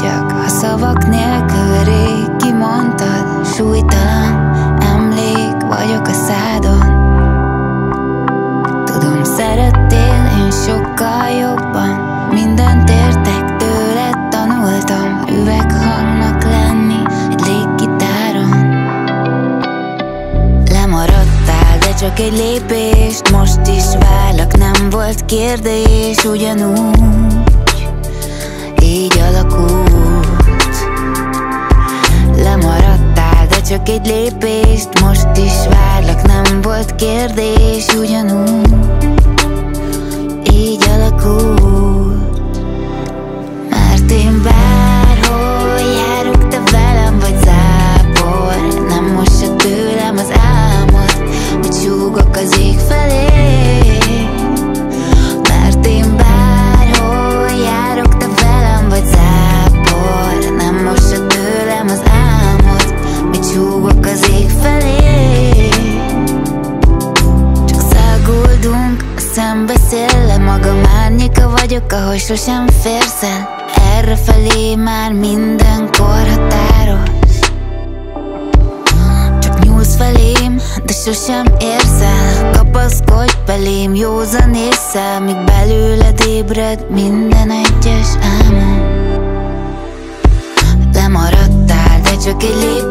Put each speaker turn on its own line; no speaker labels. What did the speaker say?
csak, ha szavak nélkül rég kimondtad Súlytalan emlék vagyok a szádon. Tudom, szerettél én sokkal jobban. Mindent értek tőled, tanultam. Üveghangnak lenni egy léggitáron. Lemaradtál, de csak egy lépést. Most is várlak, nem volt kérdés. Ugyanúgy így alakult. Lemaradtál, de csak egy lépést Most is várlak, nem volt kérdés Ugyanúgy. Így alakult Mert én bárhol Súgok az ég felé Csak száguldunk a szembeszélle Magam árnyéka vagyok, ahol sosem férsz el. Erre felé már mindenkor határos Csak nyúlsz felém, de sosem érsz el. Kapaszkodj belém józan észre Míg belőled ébred minden egyes álmom. Lemaradtál, de csak egy lépést